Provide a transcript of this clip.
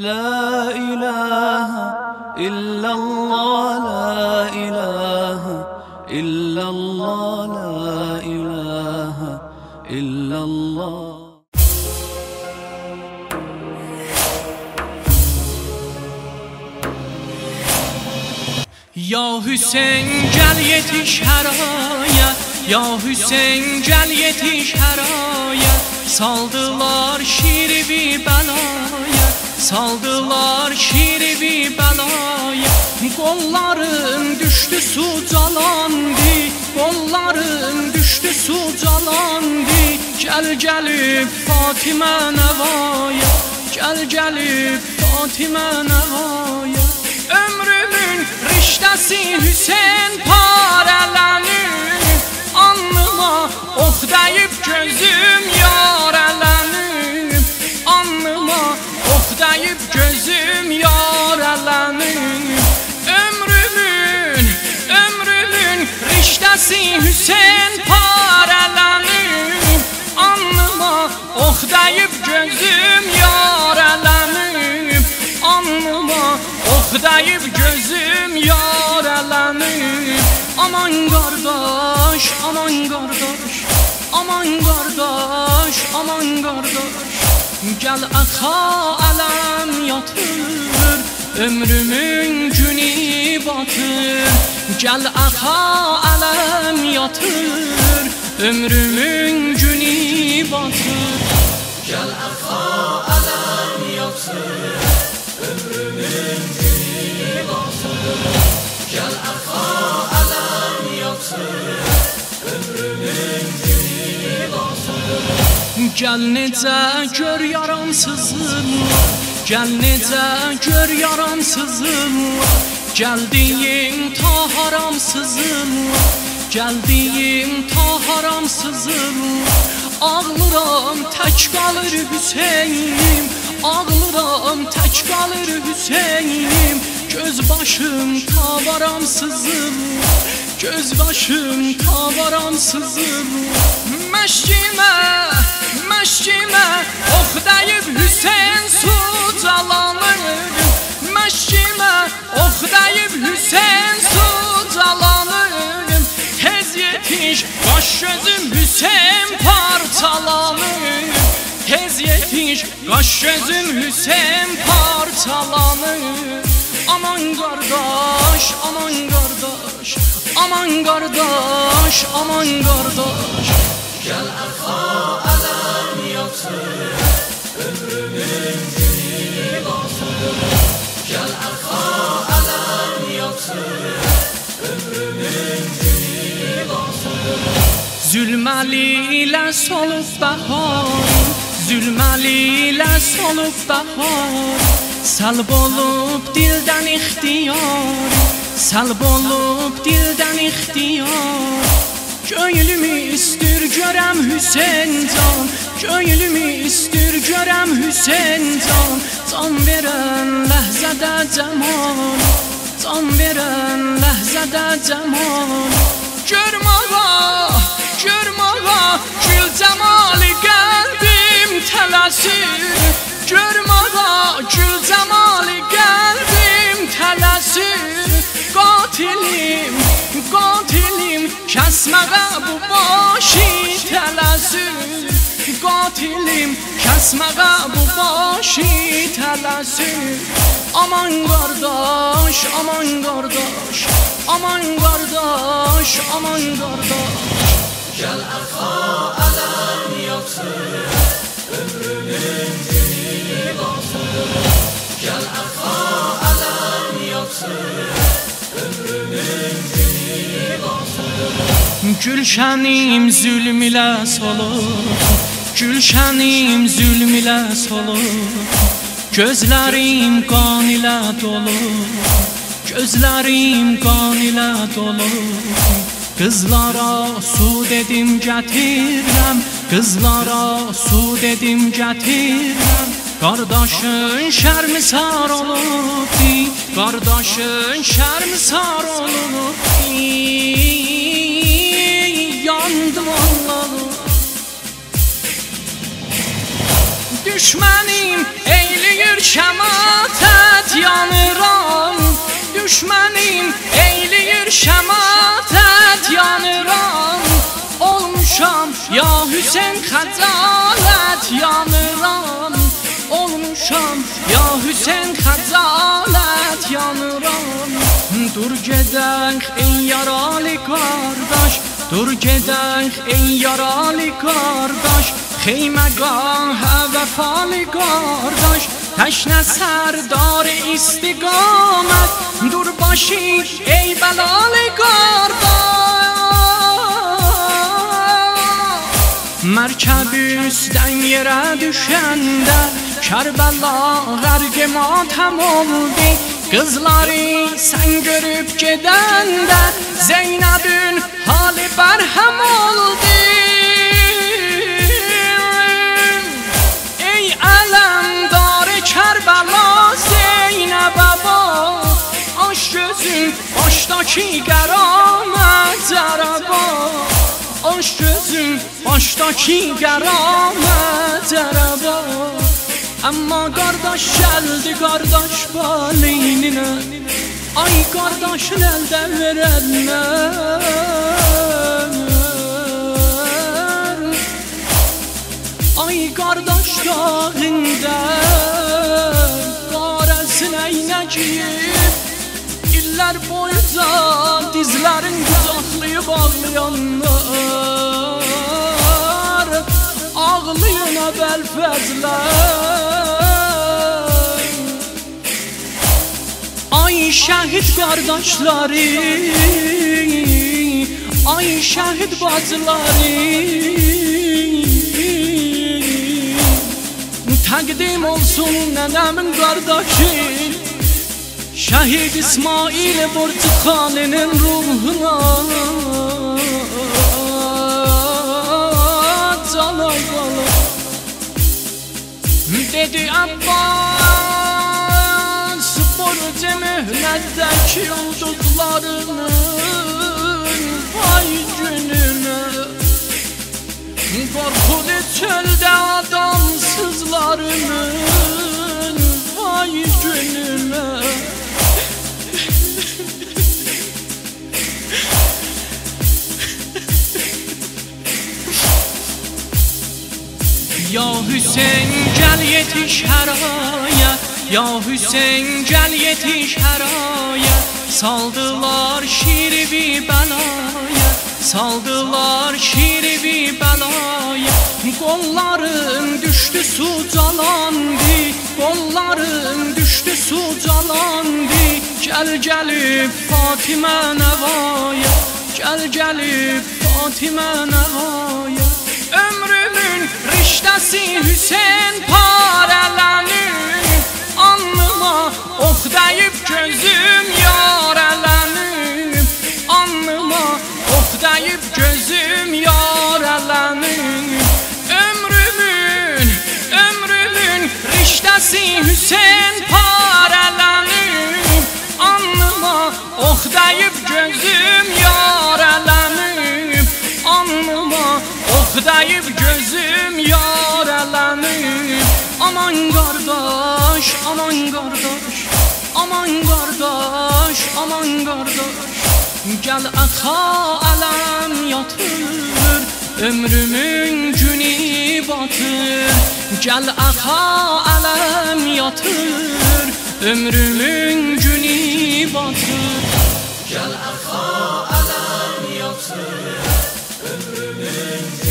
La ilahe illallah la ilahe illallah la ilahe illallah. Ya Hüseyin gel yetiş her aya. Ya Hüseyin gel yetiş her aya. Saldılar şiiri bir belaya. Saldılar şiiri bir belaya Kolların düştü su calandı. Kolların düştü su calandı. Gel gelip Fatime nevaya. Gel gelip Fatime nevaya. Ömrümün riştəsi Hüseyin parələnib Alnıma ox dəyib gözüm dəyib gözüm yarələnib Aman qardaş, aman qardaş Aman qardaş, aman qardaş Gəl əxa ələm yatır. Ömrümün günü batır. Gəl əxa ələm yatır. Ömrümün günü batır. Gəl əxa ələm yatır. Ömrümün günü Gəl əxa ələm yatır Ömrümün günü Gəl necə gör yaramsızım Gəl necə gör yaramsızım Gəldiyim ta haramsızım Gəldiyim ta haramsızım. Ağlıram tək qalır Hüseynim Ağlıram tək qalır Hüseynim Göz başım tavaramsızım. Göz başım tavaramsızım. Məşkimə, məşkimə Ox dəyib Hüseyn su calanır Məşkimə, ox dəyib Hüseyn su calanır Tez yetiş, baş gözüm Hüseyn parçalanır Tez yetiş, qaş gözüm Hüseyin parçalanır Aman qardaş, aman qardaş Aman qardaş, aman qardaş Gəl əxa ələm yatır Ömrümün günü batır. Gəl əxa ələm yatır Ömrümün günü batır. Zülməli ilə solub bəhar Zülməli ilə solub bəhar Səlb olub dildən ixtiyar Səlb olub dildən ixtiyar Gönlümü istir görəm Hüseyn can Gönlümü istir görəm Hüseyn can. Can verən ləhzədə cəmal Can verən ləhzədə cəmal Görməğa, görməğa Gül cəmali Kəsməğə bu başı tələsir Qatilim, kəsməğə bu başı tələsir Aman qardaş, aman qardaş Aman qardaş, aman qardaş Gəl əxa ələm yatır Ömrümün günü batır Gəl əxa ələm yatır Ömrümün günü batır Gülşənim zülm ilə solub Gülşənim zülm ilə solub Gözlərim qan ilə dolub Gözlərim qan ilə dolub Qızlara su dedim gətirəm Qızlara su dedim gətirəm Qardaşın şərmisar olubdi Qardaşın şərmisar olubdi Yandım Allah'ım. Düşmənim eyləyir kəman Düşmənim eyləyir şəmatət yanıram. Olmuşam ya Hüseyn xəcalət yanıram. Olmuşam ya Hüseyn xəcalət yanıram. Dur gedək ey yaralı qardaş دور که دنگ این یارالی کار داشت خیمگاه ها و فالی کار داشت تشن سردار استگامت دور باشید ای بلالی کار مرکبیس دنگ را دوشنده کربلا غرگ ما تمام دی قزلاری سنگرب که دنده زینبین ها برهم ای علم دار کربلا زینب با آشقی آشتاکی گرام زربا آشقی آشتاکی گرام زربا اما گرداش شلد گرداش بالینینه آی گرداش elde verenler Ay qardaş dağında Qarəsin əynəciyib İller boyunca dizlerin kucaklayıp ağlayanlar Ağlayana belfezler Ay şehit kardeşleri Ay şehit bacıları Takdim olsun nenemin kardeşi. Şehit İsmail Borçukhane'nin ruhuna. Canay bala Dedi Abbas Borcu mühletteki olduklarının Ya Hüseyin gel yetiş her aya. Ya Hüseyin gel yetiş her aya. Saldılar şiri bir belaya. Saldılar şiri bir belaya. Kolların düştü su calandı. Kolların düştü su calandı. Gel gelip Fatime nevaya. Gel gelip Fatime nevaya Ömrümün riştəsi Hüseyin parələnir Anlıma ox dəyib gözüm yarələnir Anlıma ox dəyib gözüm yarələnir Ömrümün, ömrümün riştəsi Hüseyin parələnir Anlıma ox dəyib gözüm yarələnir ox dəyib gözüm yarələnir Aman qardaş, aman qardaş Aman qardaş, aman qardaş Gəl əxa ələm yatır Ömrümün günü batır. Gəl əxa ələm yatır Ömrümün günü batır. Gəl əxa ələm yatır Ömrümün günü